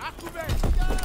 Acumei!